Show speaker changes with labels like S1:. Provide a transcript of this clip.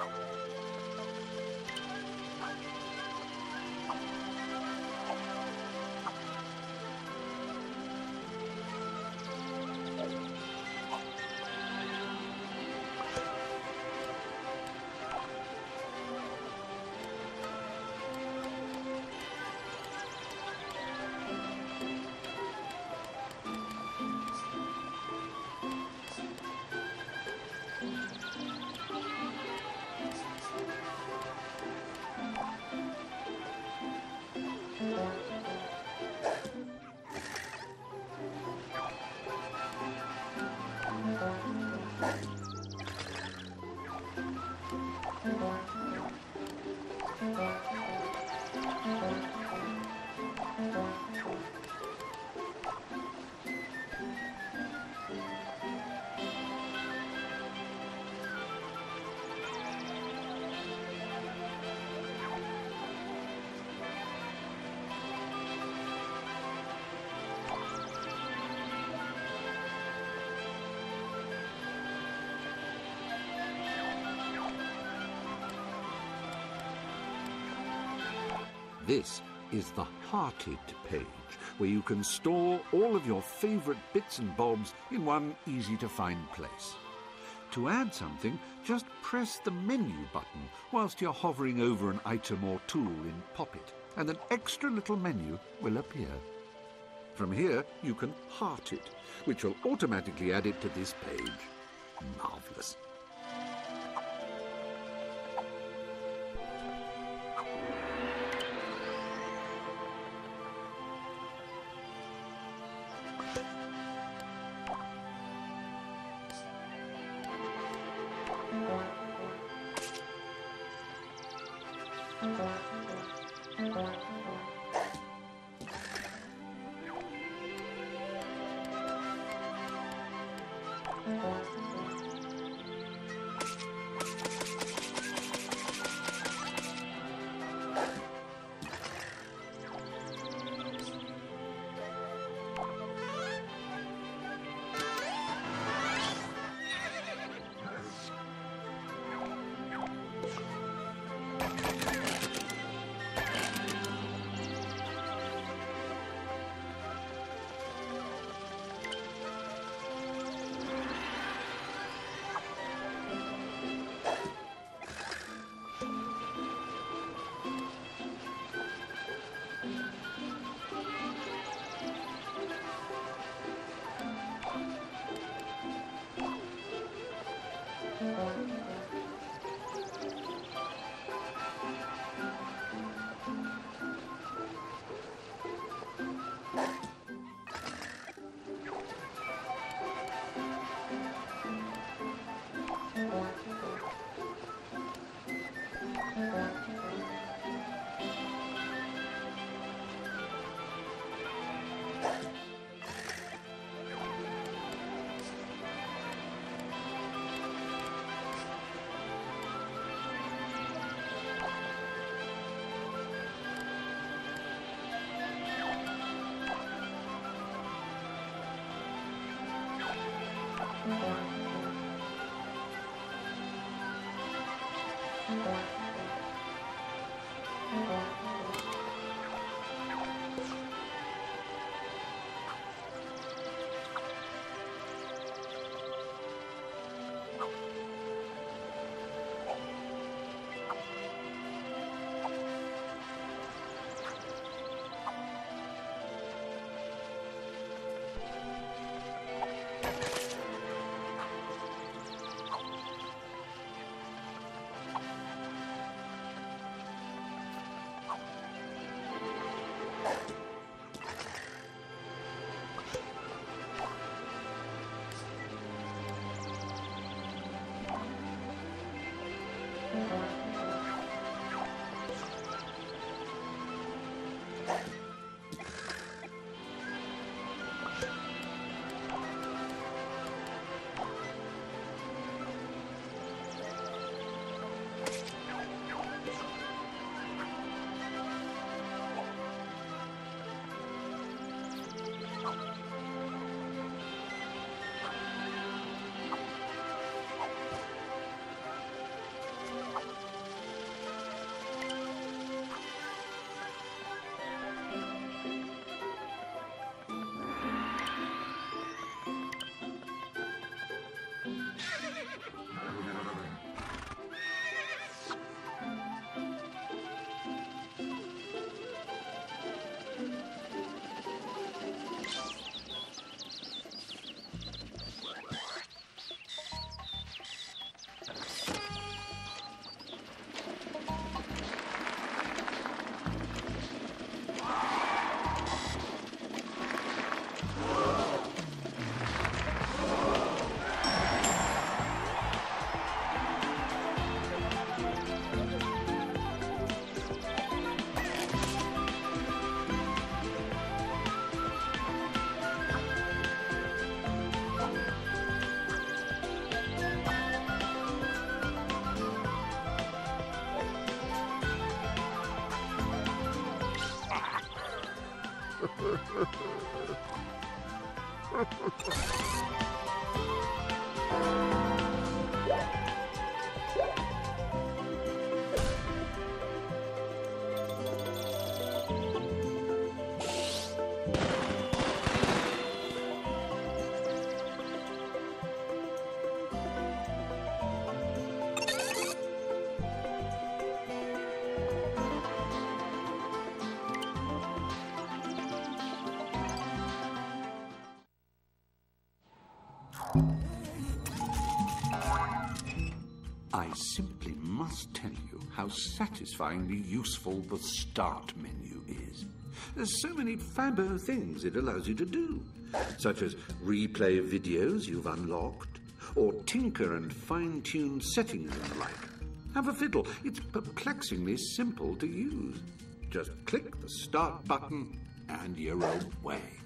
S1: help. This is the Hearted page, where you can store all of your favourite bits and bobs in one easy-to-find place. To add something, just press the menu button whilst you're hovering over an item or tool in Poppet, and an extra little menu will appear. From here, you can heart it, which will automatically add it to this page. Marvellous. I simply must tell you how satisfyingly useful the Start menu is. There's so many fabo things it allows you to do, such as replay videos you've unlocked, or tinker and fine tune settings and the like. Have a fiddle. It's perplexingly simple to use. Just click the Start button and you're away.